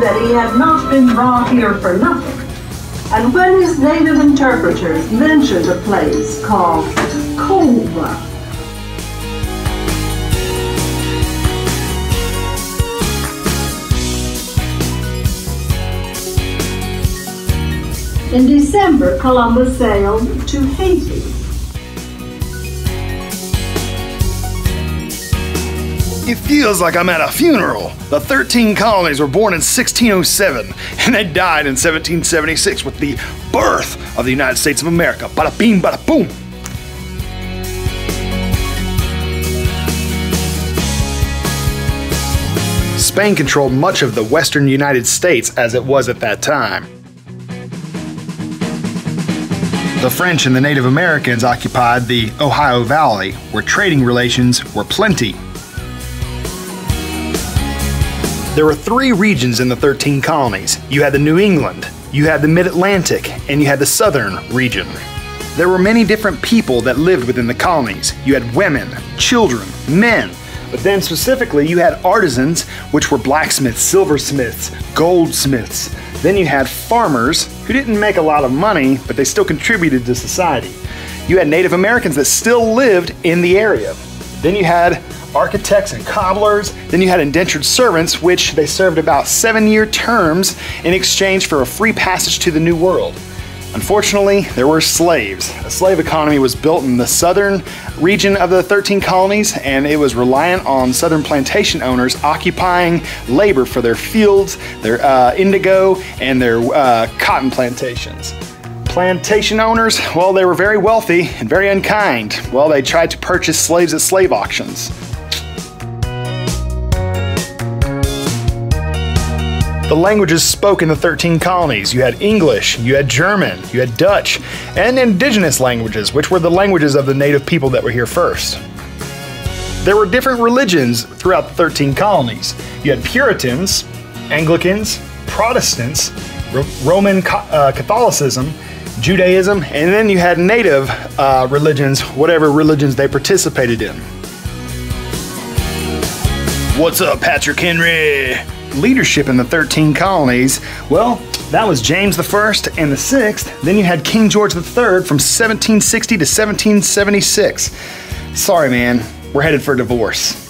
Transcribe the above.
he had not been brought here for nothing. And when his native interpreters mentioned a place called Colba, In December, Columbus sailed to Haiti. It feels like I'm at a funeral. The 13 colonies were born in 1607 and they died in 1776 with the birth of the United States of America. Bada bing, bada boom. Spain controlled much of the western United States as it was at that time. The French and the Native Americans occupied the Ohio Valley, where trading relations were plenty. There were three regions in the 13 colonies. You had the New England, you had the Mid Atlantic, and you had the Southern region. There were many different people that lived within the colonies. You had women, children, men, but then specifically you had artisans, which were blacksmiths, silversmiths, goldsmiths, then you had farmers who didn't make a lot of money, but they still contributed to society. You had Native Americans that still lived in the area. Then you had architects and cobblers. Then you had indentured servants, which they served about seven year terms in exchange for a free passage to the New World. Unfortunately, there were slaves. A slave economy was built in the southern region of the 13 colonies, and it was reliant on southern plantation owners occupying labor for their fields, their uh, indigo, and their uh, cotton plantations. Plantation owners, well, they were very wealthy and very unkind. Well, they tried to purchase slaves at slave auctions. The languages spoke in the 13 colonies. You had English, you had German, you had Dutch, and indigenous languages, which were the languages of the native people that were here first. There were different religions throughout the 13 colonies. You had Puritans, Anglicans, Protestants, Roman uh, Catholicism, Judaism, and then you had native uh, religions, whatever religions they participated in. What's up, Patrick Henry? Leadership in the 13 colonies, well, that was James I and the Sixth. Then you had King George III from 1760 to 1776. Sorry, man, we're headed for divorce.